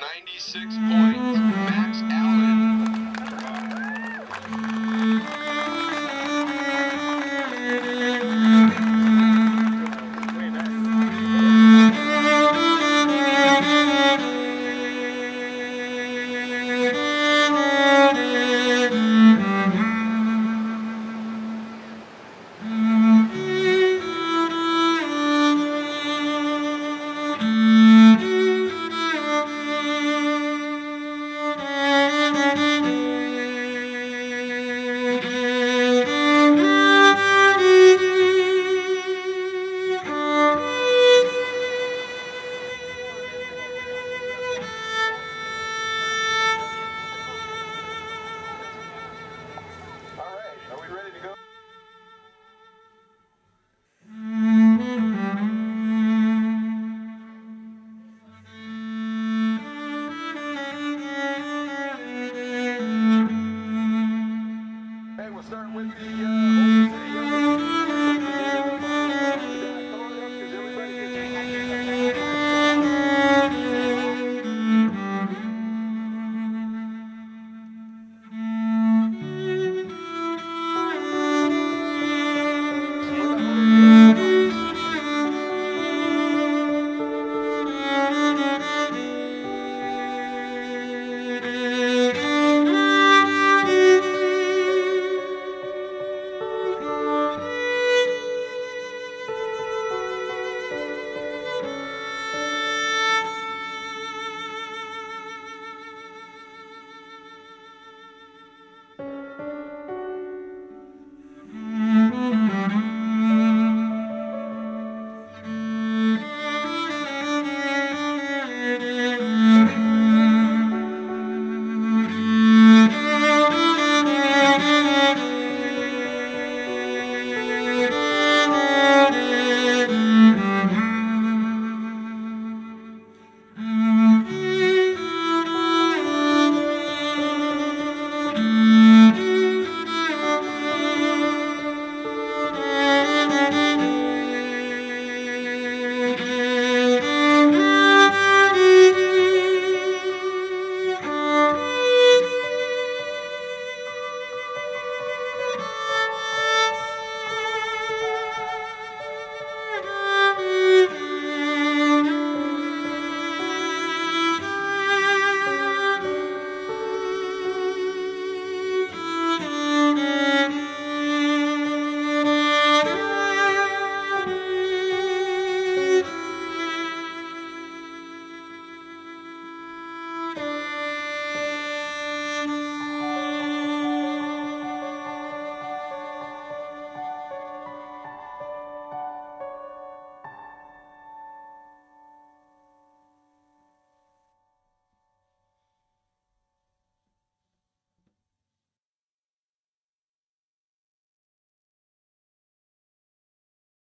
96 points. ごいま。